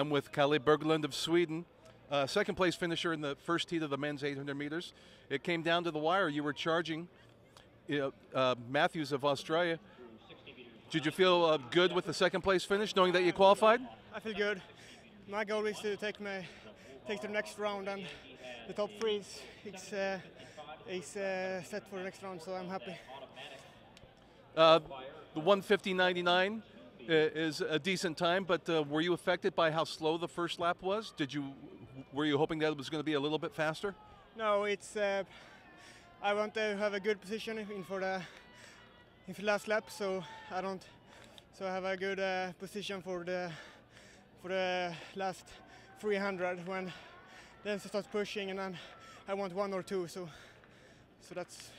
I'm with Kalle Berglund of Sweden. Uh, second place finisher in the first heat of the men's 800 meters. It came down to the wire. You were charging uh, Matthews of Australia. Did you feel uh, good with the second place finish, knowing that you qualified? I feel good. My goal is to take my take the next round, and the top three is, is, uh, is uh, set for the next round, so I'm happy. Uh, the 150.99 is a decent time, but uh, were you affected by how slow the first lap was? Did you were you hoping that it was going to be a little bit faster? No, it's. Uh, I want to have a good position in for the in the last lap, so I don't. So I have a good uh, position for the for the last 300 when then starts pushing, and then I want one or two. So so that's